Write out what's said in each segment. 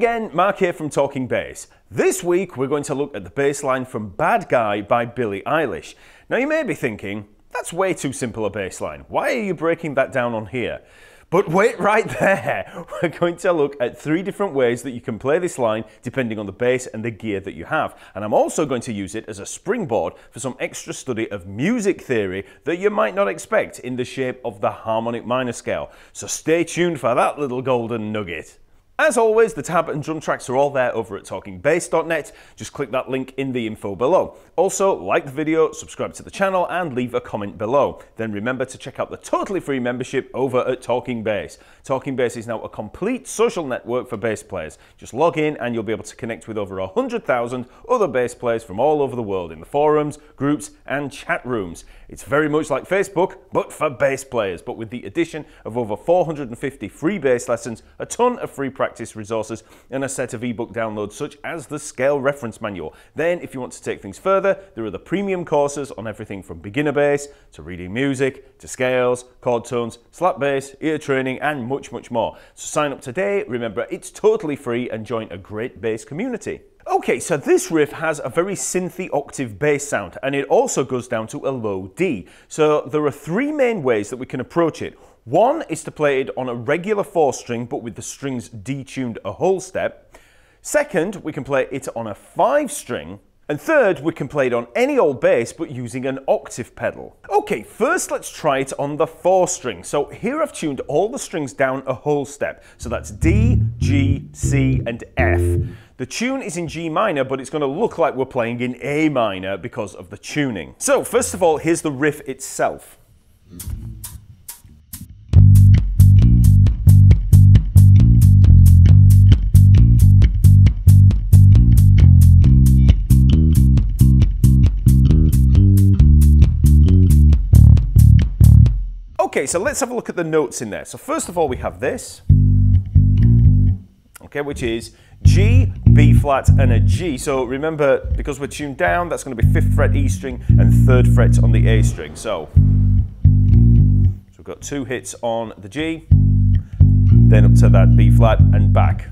again, Mark here from Talking Bass. This week we're going to look at the bass line from Bad Guy by Billie Eilish. Now you may be thinking, that's way too simple a bass line. Why are you breaking that down on here? But wait right there, we're going to look at three different ways that you can play this line depending on the bass and the gear that you have. And I'm also going to use it as a springboard for some extra study of music theory that you might not expect in the shape of the harmonic minor scale. So stay tuned for that little golden nugget. As always, the tab and drum tracks are all there over at talkingbass.net. Just click that link in the info below. Also, like the video, subscribe to the channel, and leave a comment below. Then remember to check out the totally free membership over at Talking Bass. Talking Bass is now a complete social network for bass players. Just log in and you'll be able to connect with over 100,000 other bass players from all over the world in the forums, groups, and chat rooms. It's very much like Facebook, but for bass players, but with the addition of over 450 free bass lessons, a ton of free practice resources and a set of ebook downloads such as the Scale Reference Manual. Then, if you want to take things further, there are the premium courses on everything from beginner bass to reading music to scales, chord tones, slap bass, ear training, and much, much more. So sign up today. Remember, it's totally free and join a great bass community. Okay, so this riff has a very synthy octave bass sound, and it also goes down to a low D. So there are three main ways that we can approach it. One is to play it on a regular four string, but with the strings detuned a whole step. Second, we can play it on a five string. And third, we can play it on any old bass, but using an octave pedal. Okay, first let's try it on the four string. So here I've tuned all the strings down a whole step. So that's D, G, C, and F. The tune is in G minor, but it's going to look like we're playing in A minor because of the tuning. So first of all, here's the riff itself. Okay, so let's have a look at the notes in there. So first of all, we have this, okay, which is G, B flat, and a G. So remember, because we're tuned down, that's going to be 5th fret E string and 3rd fret on the A string. So, so we've got two hits on the G, then up to that B flat and back.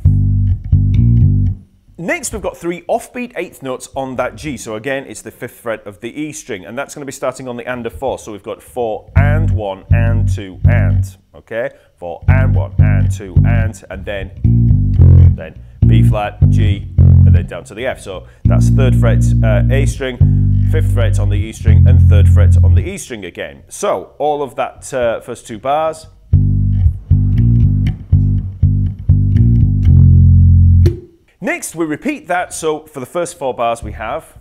Next, we've got three offbeat eighth notes on that G. So again, it's the fifth fret of the E string, and that's going to be starting on the and of four. So we've got four and one and two and, okay? Four and one and two and, and then, then B flat, G, and then down to the F. So that's third fret uh, A string, fifth fret on the E string, and third fret on the E string again. So all of that uh, first two bars, Next, we repeat that. So for the first four bars we have.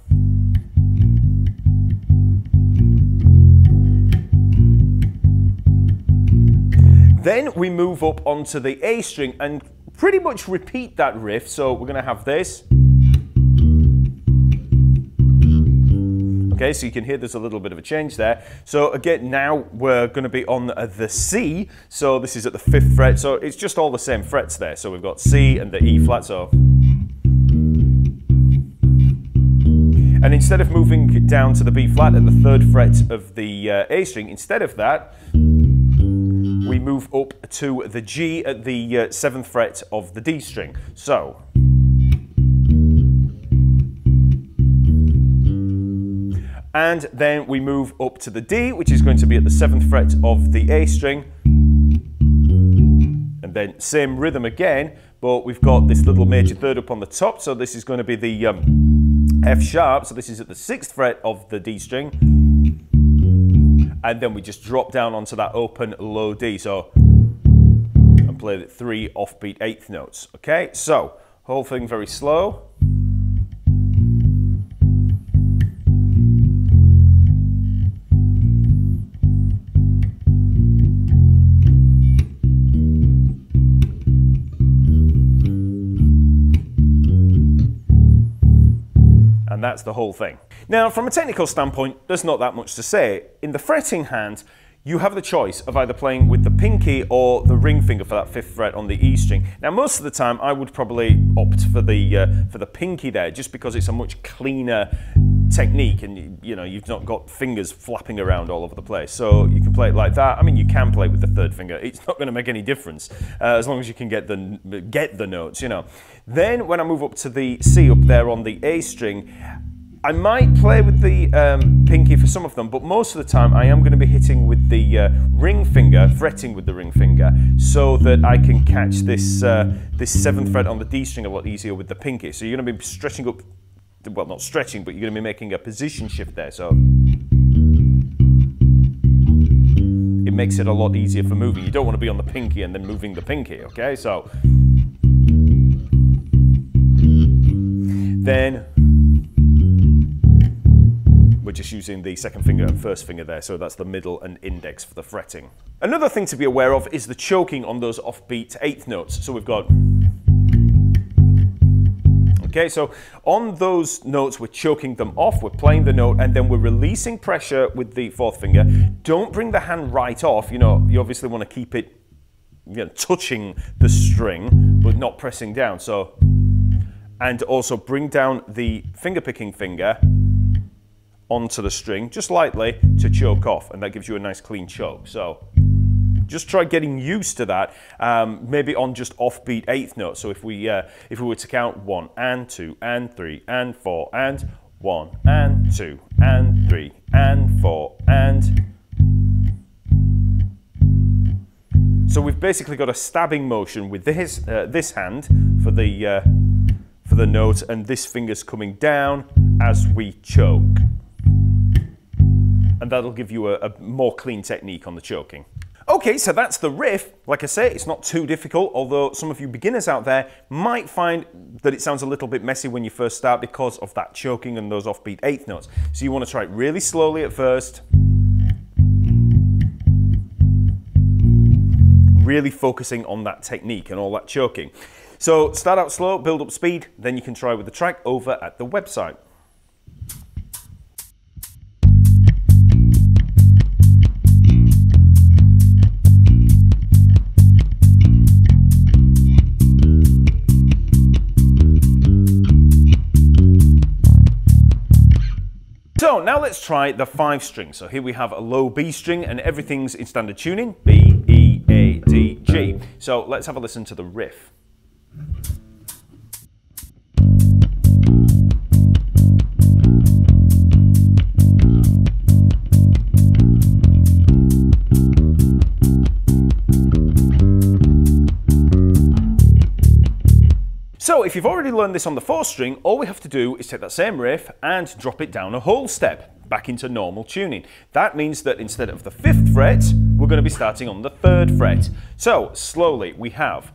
Then we move up onto the A string and pretty much repeat that riff. So we're going to have this. Okay, so you can hear there's a little bit of a change there. So again, now we're going to be on uh, the C. So this is at the fifth fret. So it's just all the same frets there. So we've got C and the E flat. So And instead of moving down to the B flat at the third fret of the uh, A string, instead of that, we move up to the G at the uh, seventh fret of the D string. So, and then we move up to the D, which is going to be at the seventh fret of the A string, and then same rhythm again, but we've got this little major third up on the top, so this is going to be the um, F sharp, so this is at the sixth fret of the D string. And then we just drop down onto that open low D. So, and play the three offbeat eighth notes. Okay, so whole thing very slow. That's the whole thing. Now, from a technical standpoint, there's not that much to say. In the fretting hand, you have the choice of either playing with the pinky or the ring finger for that fifth fret on the E string. Now, most of the time, I would probably opt for the uh, for the pinky there, just because it's a much cleaner technique and you know you've not got fingers flapping around all over the place so you can play it like that i mean you can play with the third finger it's not going to make any difference uh, as long as you can get the get the notes you know then when i move up to the c up there on the a string I might play with the um, pinky for some of them, but most of the time I am going to be hitting with the uh, ring finger, fretting with the ring finger, so that I can catch this uh, this seventh fret on the D string a lot easier with the pinky. So you're going to be stretching up, well, not stretching, but you're going to be making a position shift there. So it makes it a lot easier for moving. You don't want to be on the pinky and then moving the pinky, okay? So then just using the second finger and first finger there, so that's the middle and index for the fretting. Another thing to be aware of is the choking on those offbeat eighth notes. So we've got Okay, so on those notes, we're choking them off, we're playing the note, and then we're releasing pressure with the fourth finger. Don't bring the hand right off. You know, you obviously want to keep it you know, touching the string, but not pressing down. So, and also bring down the finger picking finger onto the string just lightly to choke off and that gives you a nice clean choke. So just try getting used to that, um, maybe on just offbeat eighth note. So if we, uh, if we were to count one and two and three and four and one and two and three and four and so we've basically got a stabbing motion with this uh, this hand for the uh, for the note and this finger's coming down as we choke and that'll give you a, a more clean technique on the choking. Okay, so that's the riff. Like I say, it's not too difficult, although some of you beginners out there might find that it sounds a little bit messy when you first start because of that choking and those offbeat eighth notes. So you want to try it really slowly at first. Really focusing on that technique and all that choking. So start out slow, build up speed, then you can try with the track over at the website. So now let's try the five string. So here we have a low B string and everything's in standard tuning, B, E, A, D, G. So let's have a listen to the riff. So if you've already learned this on the fourth string, all we have to do is take that same riff and drop it down a whole step back into normal tuning. That means that instead of the fifth fret, we're going to be starting on the third fret. So slowly we have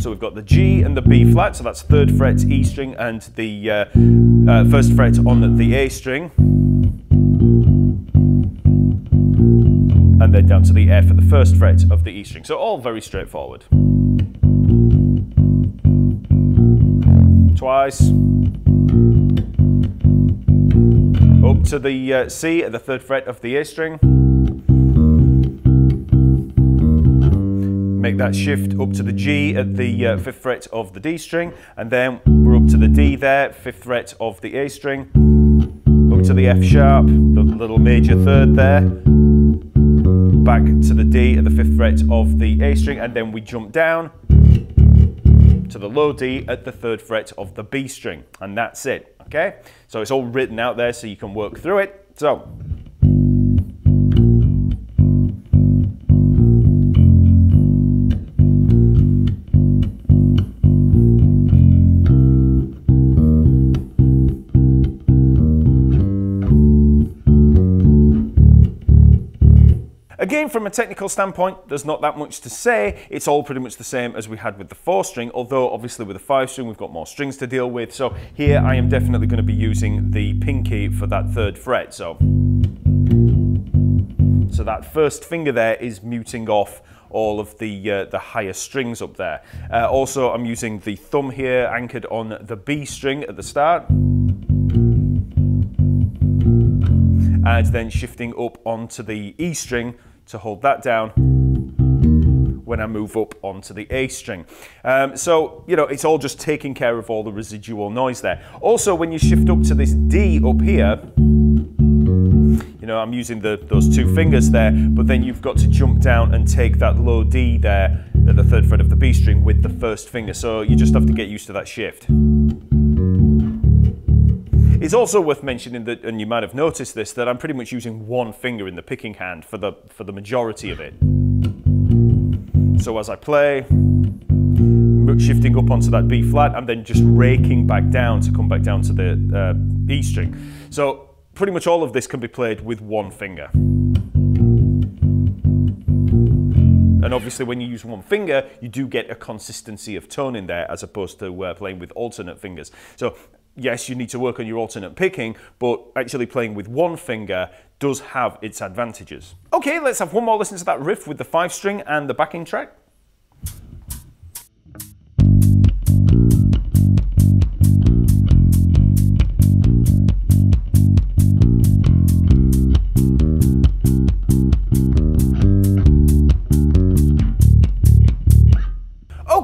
So we've got the G and the B flat, so that's third fret E string and the uh, uh, first fret on the A string. And then down to the F at the first fret of the E string. So all very straightforward. Twice. Up to the uh, C at the third fret of the A string. Make that shift up to the G at the uh, fifth fret of the D string, and then we're up to the D there, fifth fret of the A string, up to the F sharp, the little major third there, back to the D at the fifth fret of the A string, and then we jump down to the low D at the third fret of the B string, and that's it, okay? So it's all written out there so you can work through it. So Again, from a technical standpoint, there's not that much to say. It's all pretty much the same as we had with the four string, although obviously with the five string, we've got more strings to deal with. So here I am definitely going to be using the pinky for that third fret. So, so that first finger there is muting off all of the, uh, the higher strings up there. Uh, also, I'm using the thumb here anchored on the B string at the start. And then shifting up onto the E string to hold that down when I move up onto the A string. Um, so, you know, it's all just taking care of all the residual noise there. Also, when you shift up to this D up here, you know, I'm using the, those two fingers there, but then you've got to jump down and take that low D there at the third fret of the B string with the first finger. So you just have to get used to that shift. It's also worth mentioning that, and you might have noticed this, that I'm pretty much using one finger in the picking hand for the, for the majority of it. So as I play, shifting up onto that B flat, I'm then just raking back down to come back down to the uh, E string. So pretty much all of this can be played with one finger. And obviously when you use one finger, you do get a consistency of tone in there as opposed to uh, playing with alternate fingers. So yes, you need to work on your alternate picking, but actually playing with one finger does have its advantages. Okay, let's have one more listen to that riff with the five string and the backing track.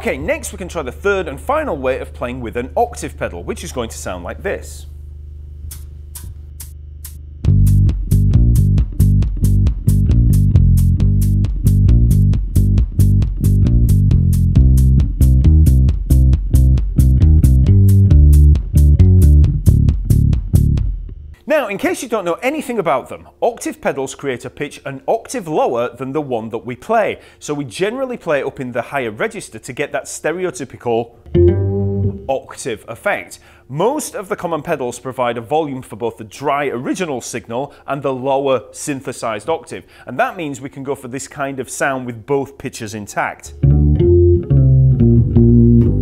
Okay, next we can try the third and final way of playing with an octave pedal, which is going to sound like this. Case you don't know anything about them, octave pedals create a pitch an octave lower than the one that we play. So we generally play up in the higher register to get that stereotypical octave effect. Most of the common pedals provide a volume for both the dry original signal and the lower synthesized octave. And that means we can go for this kind of sound with both pitches intact.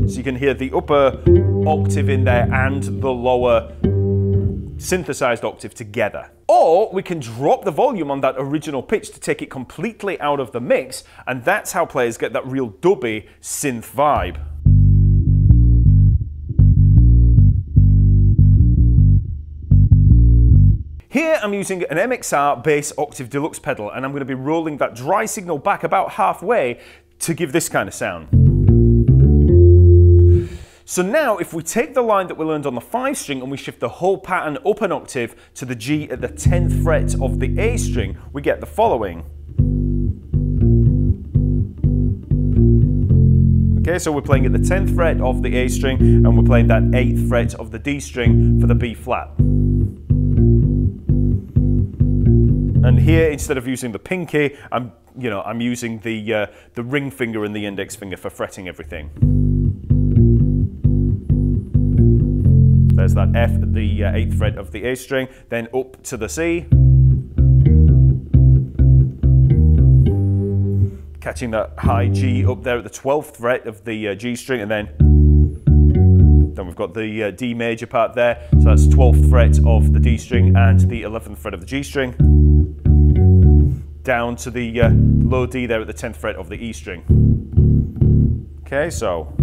So you can hear the upper octave in there and the lower synthesized octave together. Or we can drop the volume on that original pitch to take it completely out of the mix, and that's how players get that real dubby synth vibe. Here I'm using an MXR bass octave deluxe pedal and I'm going to be rolling that dry signal back about halfway to give this kind of sound. So now if we take the line that we learned on the 5 string and we shift the whole pattern up an octave to the G at the 10th fret of the A string, we get the following. Okay, so we're playing at the 10th fret of the A string and we're playing that 8th fret of the D string for the B flat. And here, instead of using the pinky, I'm, you know, I'm using the, uh, the ring finger and the index finger for fretting everything. There's that F the uh, 8th fret of the A string, then up to the C. Catching that high G up there at the 12th fret of the uh, G string, and then then we've got the uh, D major part there. So that's 12th fret of the D string and the 11th fret of the G string. Down to the uh, low D there at the 10th fret of the E string. Okay, so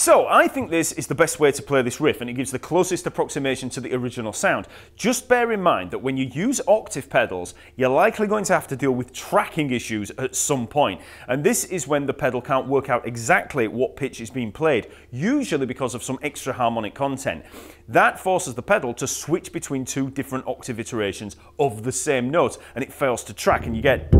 So I think this is the best way to play this riff and it gives the closest approximation to the original sound. Just bear in mind that when you use octave pedals, you're likely going to have to deal with tracking issues at some point. And this is when the pedal can't work out exactly what pitch is being played, usually because of some extra harmonic content. That forces the pedal to switch between two different octave iterations of the same note and it fails to track and you get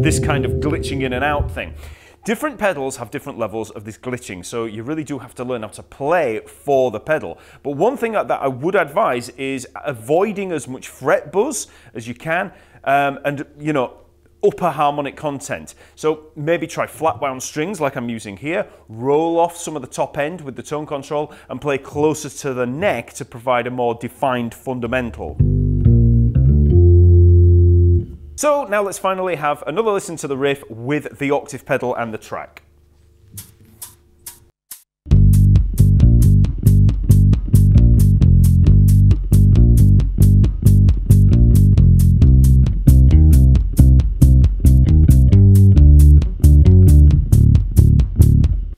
this kind of glitching in and out thing. Different pedals have different levels of this glitching, so you really do have to learn how to play for the pedal. But one thing that I would advise is avoiding as much fret buzz as you can, um, and you know, upper harmonic content. So maybe try flat wound strings like I'm using here, roll off some of the top end with the tone control and play closer to the neck to provide a more defined fundamental. So now let's finally have another listen to the riff with the octave pedal and the track.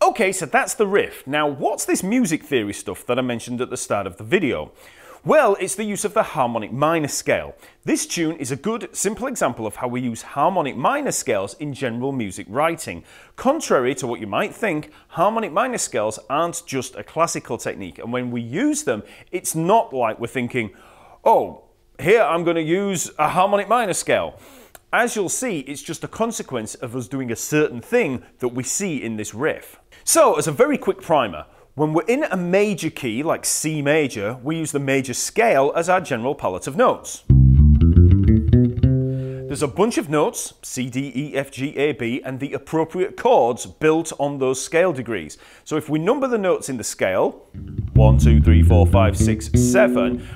Okay, so that's the riff. Now, what's this music theory stuff that I mentioned at the start of the video? Well, it's the use of the harmonic minor scale. This tune is a good, simple example of how we use harmonic minor scales in general music writing. Contrary to what you might think, harmonic minor scales aren't just a classical technique, and when we use them, it's not like we're thinking, oh, here I'm going to use a harmonic minor scale. As you'll see, it's just a consequence of us doing a certain thing that we see in this riff. So, as a very quick primer, when we're in a major key, like C major, we use the major scale as our general palette of notes. There's a bunch of notes, C, D, E, F, G, A, B, and the appropriate chords built on those scale degrees. So if we number the notes in the scale, 1, 2, 3, 4, 5, 6, 7,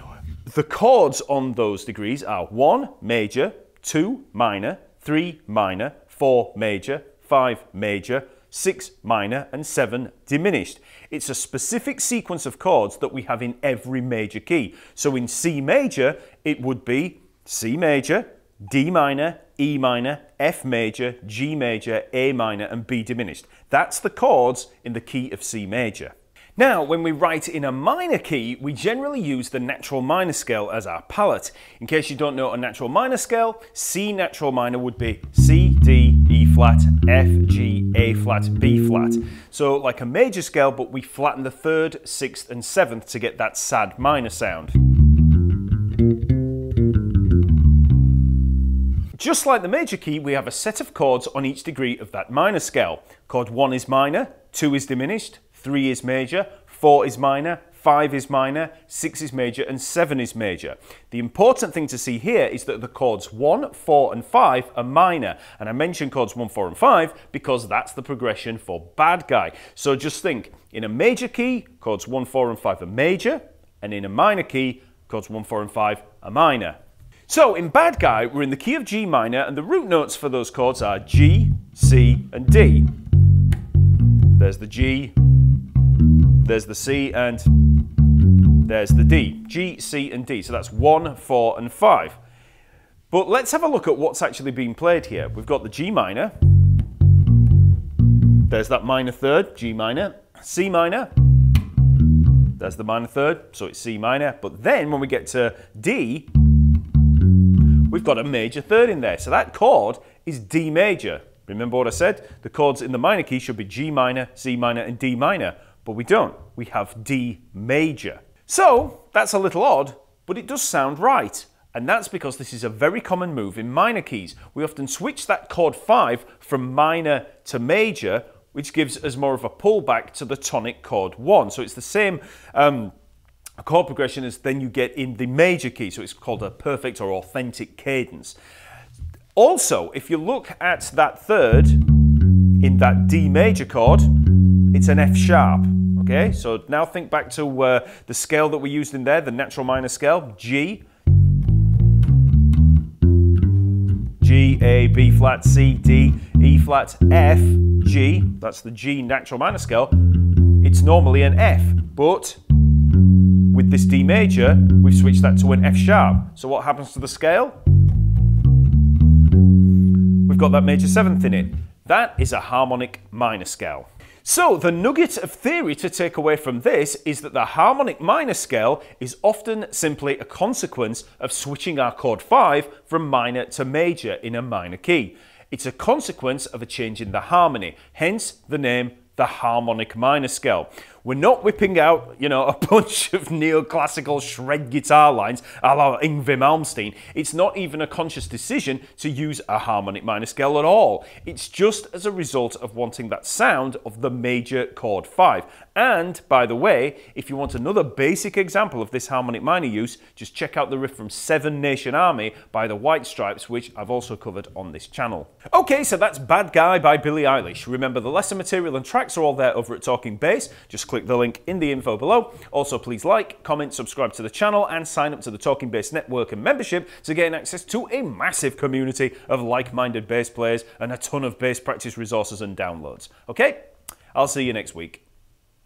the chords on those degrees are 1 major, 2 minor, 3 minor, 4 major, 5 major, 6 minor, and 7 diminished. It's a specific sequence of chords that we have in every major key. So in C major, it would be C major, D minor, E minor, F major, G major, A minor, and B diminished. That's the chords in the key of C major. Now, when we write in a minor key, we generally use the natural minor scale as our palette. In case you don't know a natural minor scale, C natural minor would be C, flat, F, G, A flat, B flat. So like a major scale, but we flatten the third, sixth, and seventh to get that sad minor sound. Just like the major key, we have a set of chords on each degree of that minor scale. Chord 1 is minor, 2 is diminished, 3 is major, 4 is minor, 5 is minor, 6 is major, and 7 is major. The important thing to see here is that the chords 1, 4, and 5 are minor. And I mention chords 1, 4, and 5 because that's the progression for bad guy. So just think, in a major key, chords 1, 4, and 5 are major, and in a minor key, chords 1, 4, and 5 are minor. So in Bad Guy, we're in the key of G minor, and the root notes for those chords are G, C, and D. There's the G, there's the C, and there's the D. G, C, and D. So that's 1, 4, and 5. But let's have a look at what's actually being played here. We've got the G minor. There's that minor third, G minor. C minor. There's the minor third, so it's C minor. But then when we get to D, we've got a major third in there. So that chord is D major. Remember what I said? The chords in the minor key should be G minor, C minor, and D minor, but we don't. We have D major. So that's a little odd, but it does sound right. And that's because this is a very common move in minor keys. We often switch that chord 5 from minor to major, which gives us more of a pullback to the tonic chord 1. So it's the same um, chord progression as then you get in the major key. So it's called a perfect or authentic cadence. Also, if you look at that third in that D major chord, it's an F sharp. Okay, so now think back to uh, the scale that we used in there, the natural minor scale, G, G, A, B flat, C, D, E flat, F, G, that's the G natural minor scale, it's normally an F, but with this D major, we've switched that to an F sharp. So what happens to the scale? we've got that major seventh in it. That is a harmonic minor scale. So the nugget of theory to take away from this is that the harmonic minor scale is often simply a consequence of switching our chord 5 from minor to major in a minor key. It's a consequence of a change in the harmony, hence the name the harmonic minor scale. We're not whipping out, you know, a bunch of neoclassical shred guitar lines a la Yngwie Malmsteen. It's not even a conscious decision to use a harmonic minor scale at all. It's just as a result of wanting that sound of the major chord 5. And, by the way, if you want another basic example of this harmonic minor use, just check out the riff from Seven Nation Army by the White Stripes, which I've also covered on this channel. Okay, so that's Bad Guy by Billie Eilish. Remember, the lesson material and tracks are all there over at Talking Bass. Just click click the link in the info below. Also, please like, comment, subscribe to the channel, and sign up to the Talking Bass Network and membership to gain access to a massive community of like-minded bass players and a ton of bass practice resources and downloads. Okay? I'll see you next week.